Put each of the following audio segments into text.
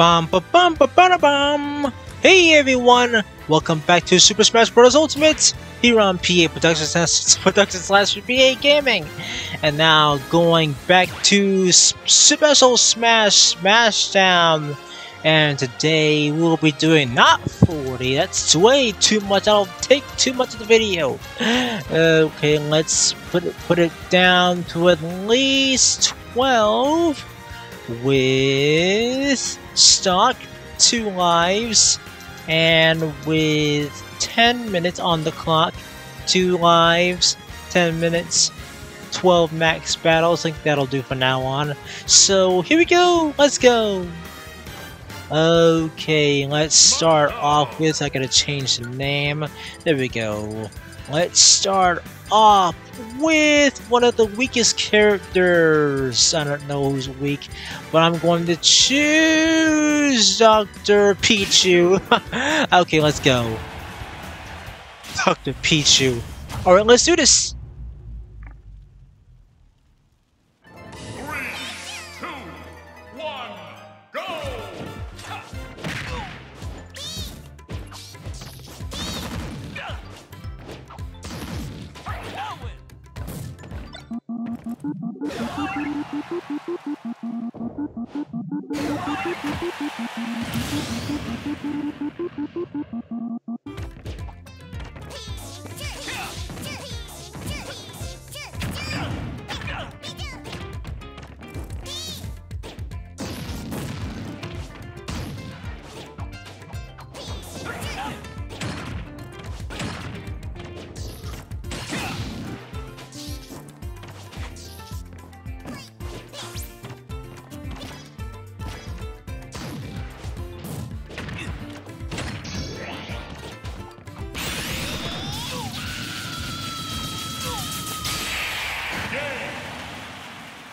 Bum ba bum ba ba bum. Hey everyone! Welcome back to Super Smash Bros. Ultimate here on PA Productions Productions slash PA Gaming. And now going back to Special Smash Smashdown. And today we'll be doing not 40, that's way too much, that'll take too much of the video. Okay, let's put it, put it down to at least 12 with stock, two lives, and with 10 minutes on the clock, two lives, 10 minutes, 12 max battles. I think that'll do for now on. So here we go, let's go! Okay, let's start off with, I gotta change the name. There we go. Let's start off with one of the weakest characters. I don't know who's weak, but I'm going to choose Dr. Pichu. okay, let's go. Dr. Pichu. Alright, let's do this! Thank you.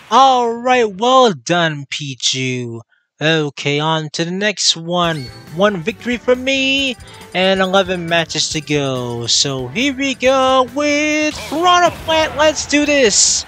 Alright, well done, Pichu. Okay, on to the next one. One victory for me, and 11 matches to go. So here we go with Piranha Plant. Let's do this!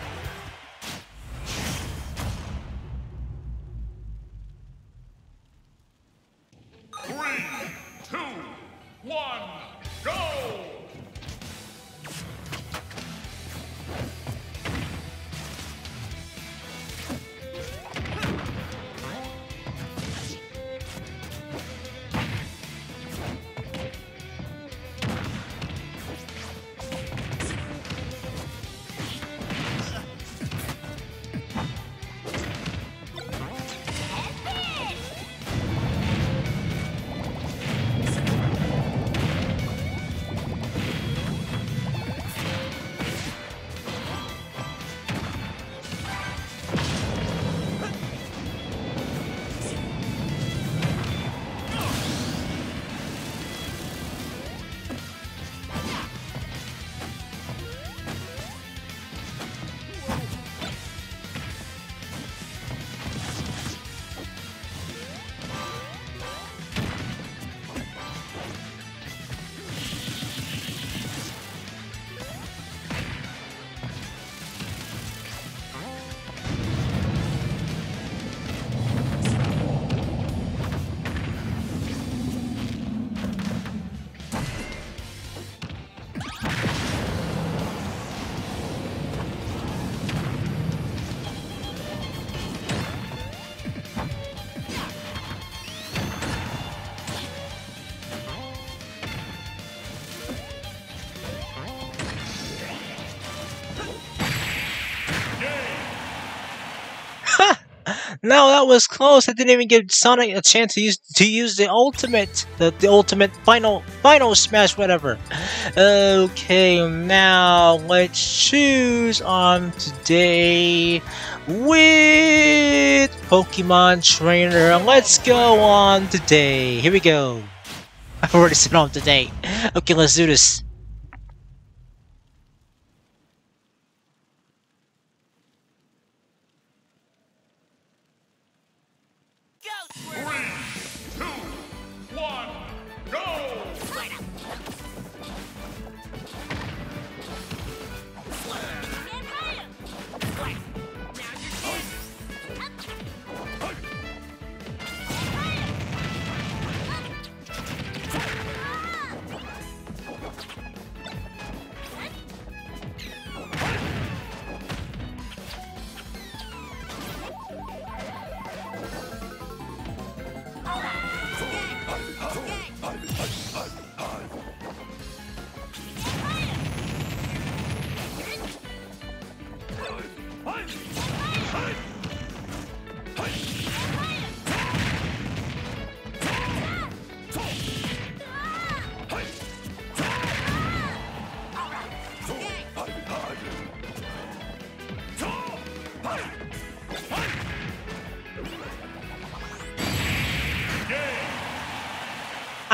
No, that was close. I didn't even give Sonic a chance to use to use the ultimate, the, the ultimate final final smash, whatever. Okay, now let's choose on today with Pokemon Trainer. Let's go on today. Here we go. I've already said on today. Okay, let's do this.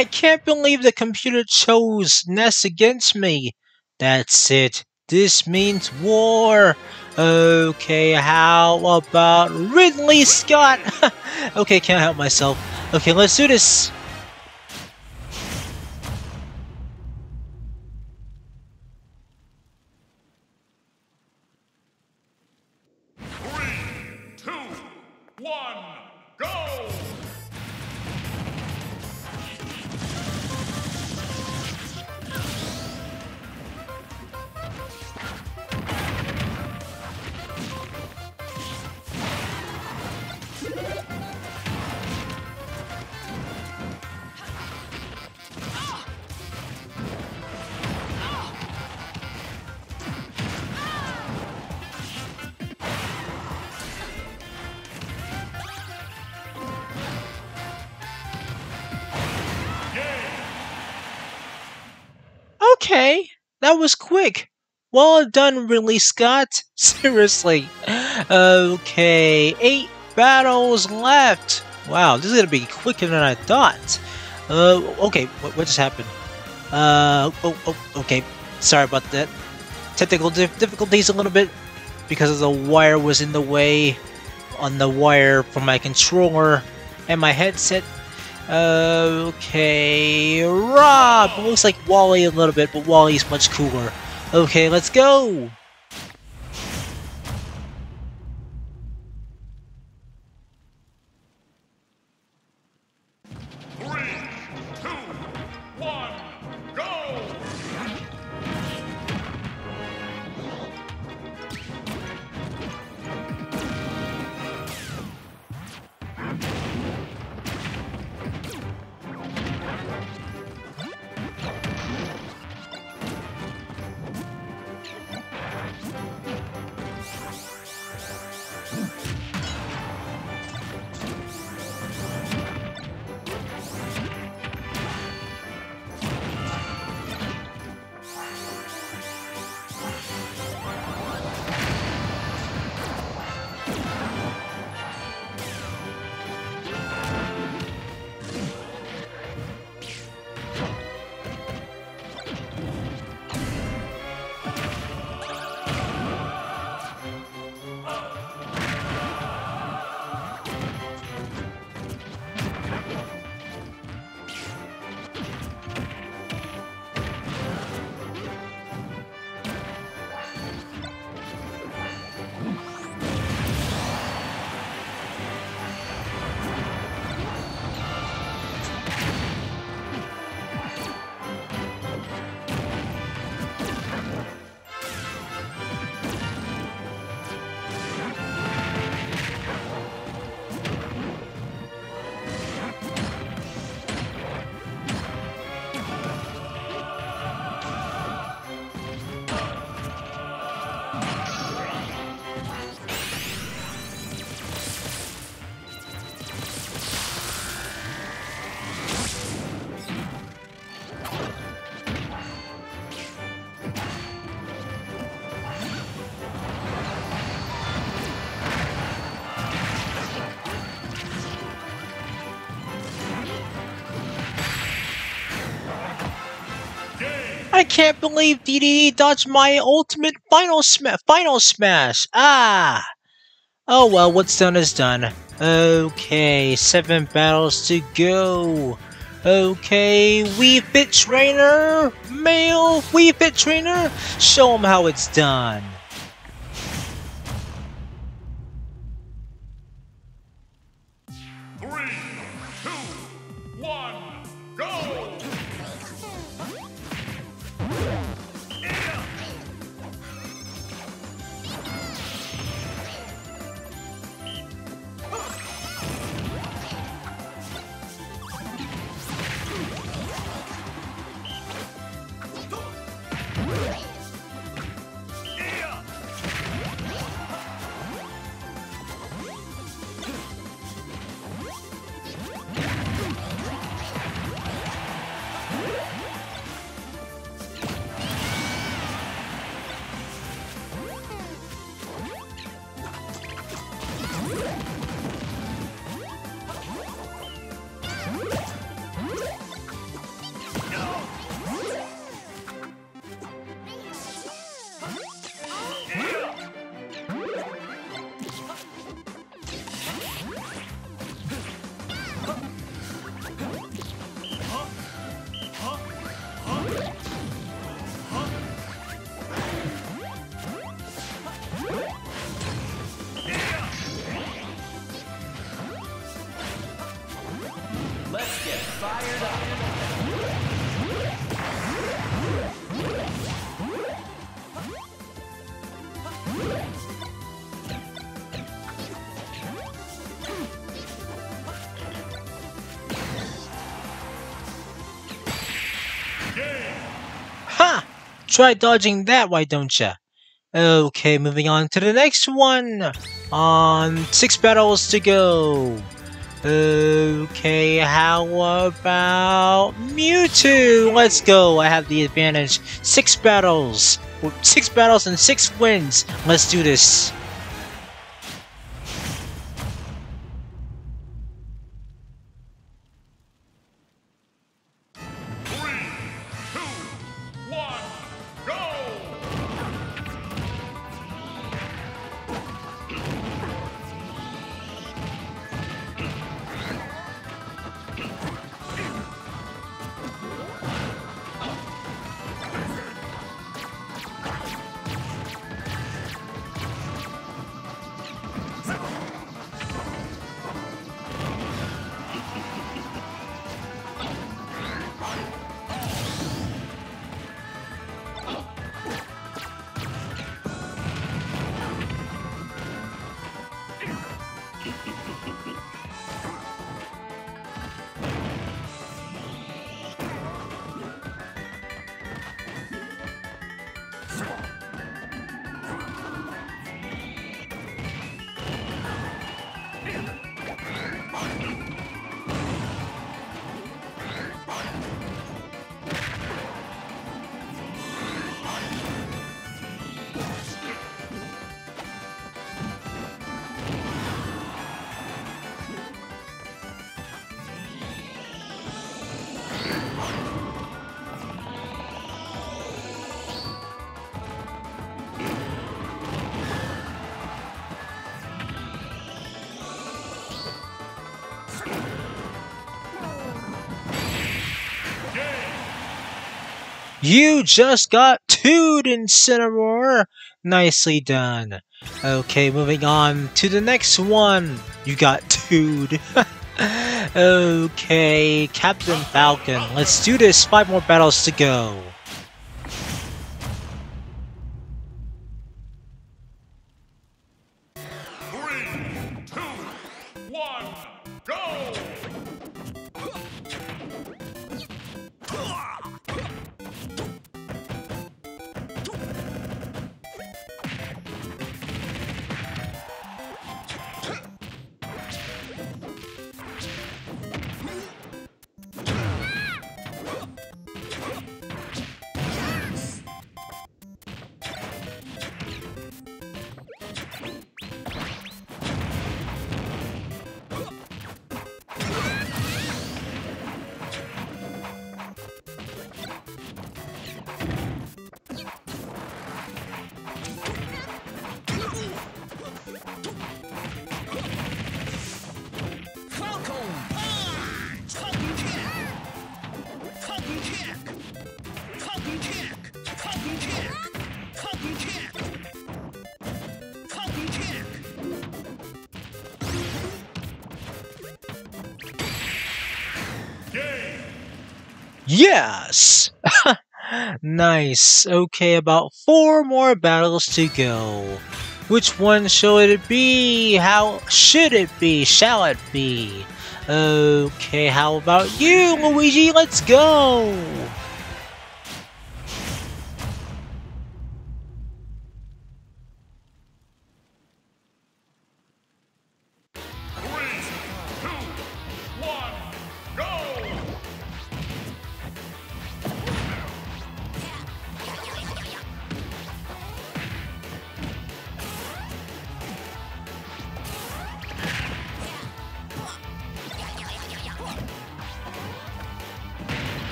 I can't believe the computer chose Ness against me. That's it. This means war. Okay, how about Ridley Scott? okay, can't help myself. Okay, let's do this. Okay, that was quick. Well done, Ridley Scott. Seriously. Okay, eight battles left. Wow, this is gonna be quicker than I thought. Uh, okay, what, what just happened? Uh, oh, oh, okay. Sorry about that. Technical dif difficulties a little bit because the wire was in the way on the wire from my controller and my headset Okay, Rob! looks like WALL-E a little bit, but WALL-E's much cooler. Okay, let's go! Can't believe Dedede dodged my ultimate final smash. Final smash. Ah. Oh well, what's done is done. Okay, seven battles to go. Okay, Wii Fit Trainer, male Wii Fit Trainer, show him how it's done. Ha! Try dodging that, why don't ya? Okay, moving on to the next one. On six battles to go. Okay, how about Mewtwo? Let's go. I have the advantage. Six battles. Six battles and six wins. Let's do this. You just got twoed, Incineroar! Nicely done. Okay, moving on to the next one. You got twoed. okay, Captain Falcon. Let's do this. Five more battles to go. Three, two, one, go. Yes! nice. Okay, about four more battles to go. Which one should it be? How should it be? Shall it be? Okay, how about you, Luigi? Let's go!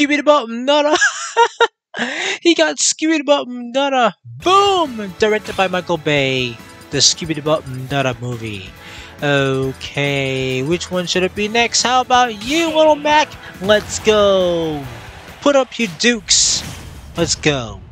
Scooby about Nutter. he got Scooby about Nutter. Boom! Directed by Michael Bay. The Scooby about Nutter movie. Okay, which one should it be next? How about you, Little Mac? Let's go. Put up your dukes. Let's go.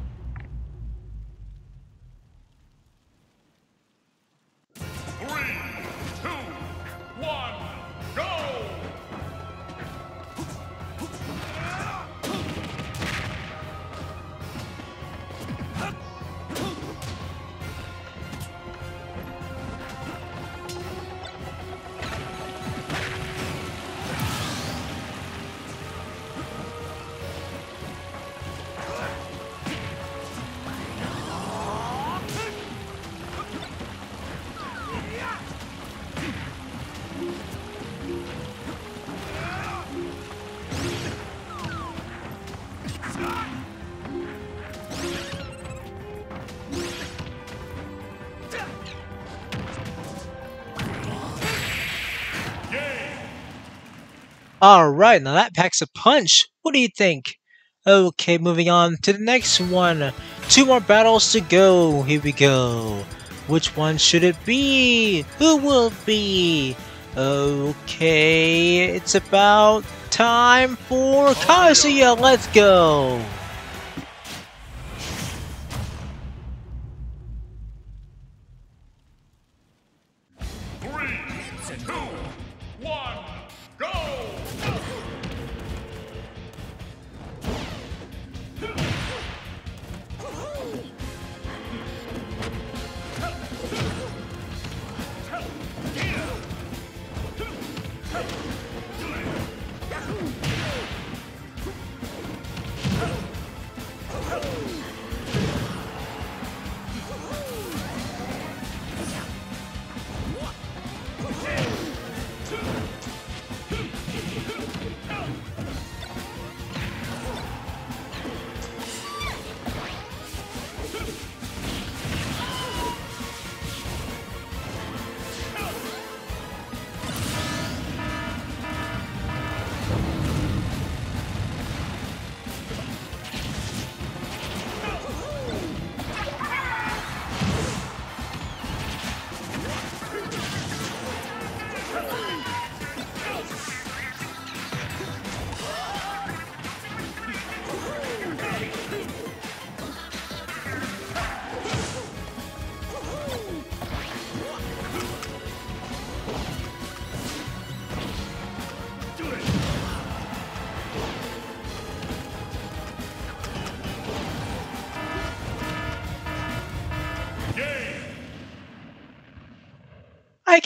Alright, now that packs a punch. What do you think? Okay, moving on to the next one. Two more battles to go. Here we go. Which one should it be? Who will be? Okay, it's about time for Kazuya. Let's go.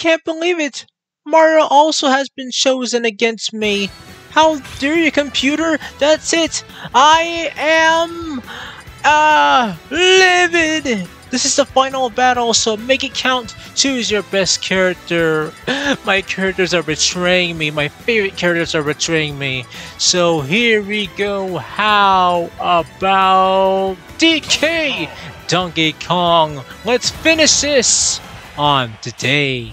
Can't believe it! Mario also has been chosen against me. How dare you, computer? That's it! I am... Uh, livid! This is the final battle, so make it count. Choose your best character. My characters are betraying me. My favorite characters are betraying me. So here we go. How about DK? Donkey Kong. Let's finish this on today.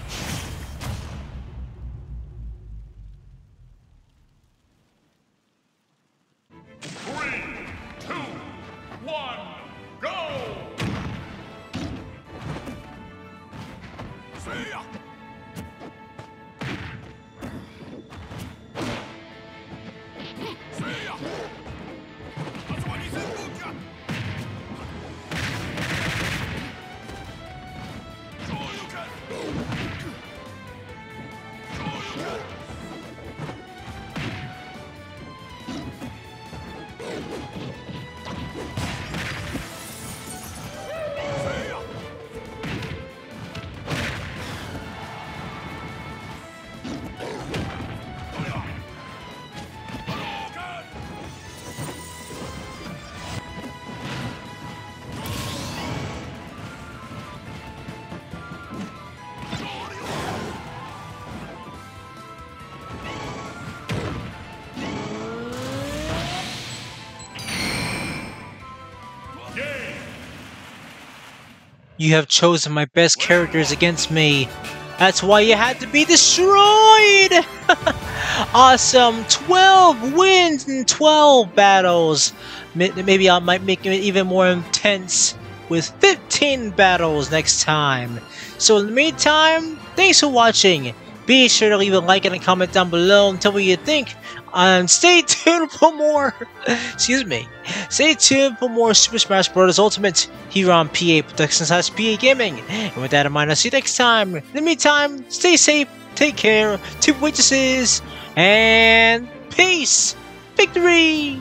You have chosen my best characters against me. That's why you had to be destroyed! awesome! 12 wins in 12 battles! Maybe I might make it even more intense with 15 battles next time. So in the meantime, thanks for watching. Be sure to leave a like and a comment down below and tell me what you think. And stay tuned for more. Excuse me. Stay tuned for more Super Smash Bros. Ultimate here on PA Productions slash PA Gaming. And with that in mind, I'll see you next time. In the meantime, stay safe, take care, two waitresses, and peace! Victory!